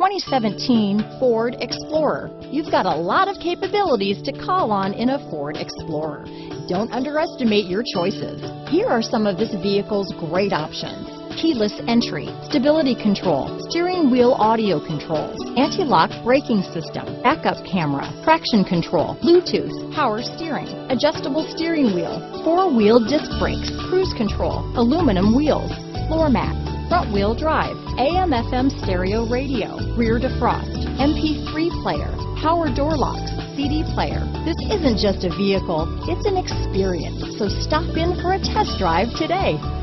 2017 Ford Explorer. You've got a lot of capabilities to call on in a Ford Explorer. Don't underestimate your choices. Here are some of this vehicle's great options. Keyless entry, stability control, steering wheel audio controls, anti-lock braking system, backup camera, traction control, Bluetooth, power steering, adjustable steering wheel, four-wheel disc brakes, cruise control, aluminum wheels, floor mats, front wheel drive, AM FM stereo radio, rear defrost, MP3 player, power door locks, CD player. This isn't just a vehicle, it's an experience. So stop in for a test drive today.